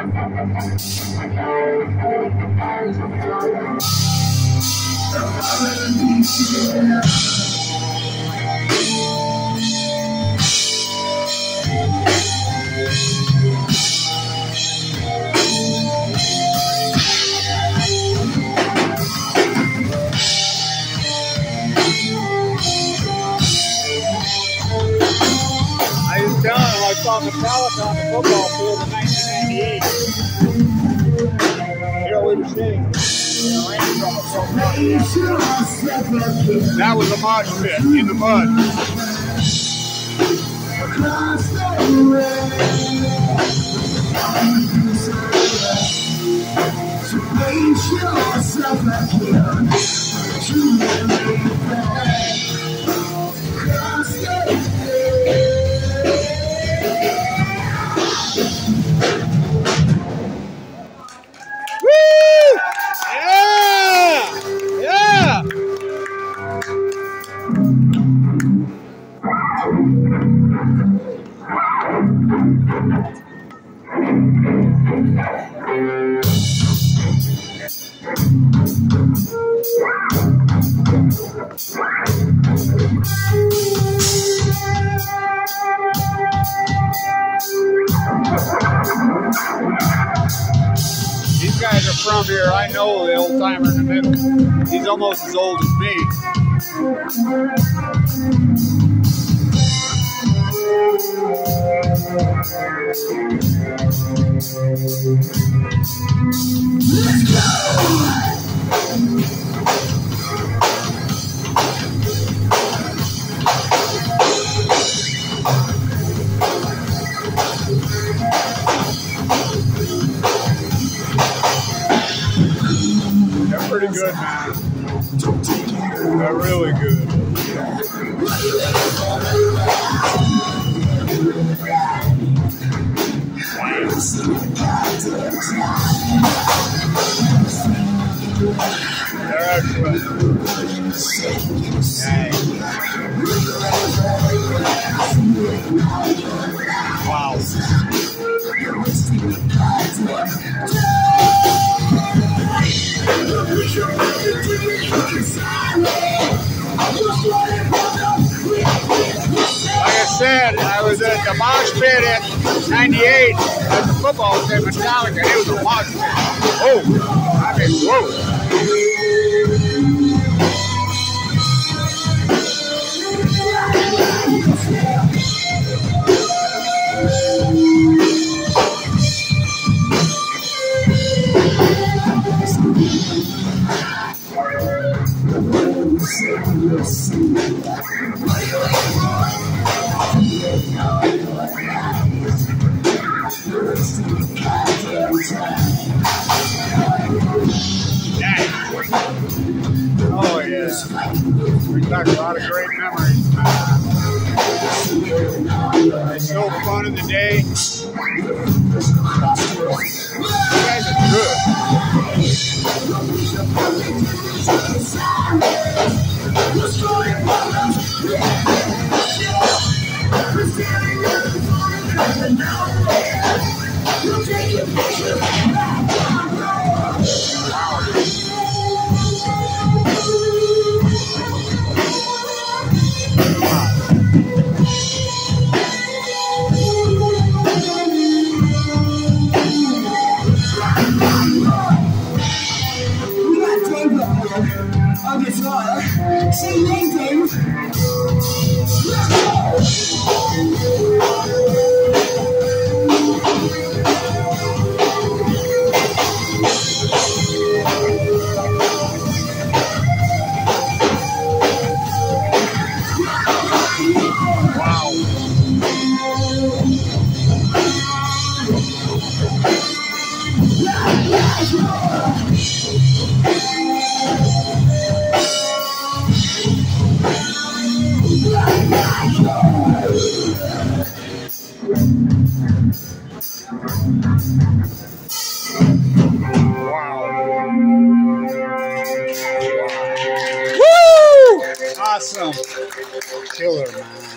I'm gonna be Metallica on the football field in 1998. You know what we? That was a mosh pit in the mud. These guys are from here. I know the old timer in the middle. He's almost as old as me. Good, man. They're really good. They're excellent. I was at the mosh pit at 98 at the football team Metallica. It was a mosh pit. Oh, I mean, whoa. Oh, yeah. We got a lot of great memories. It's so fun in the day. Awesome. Killer, man.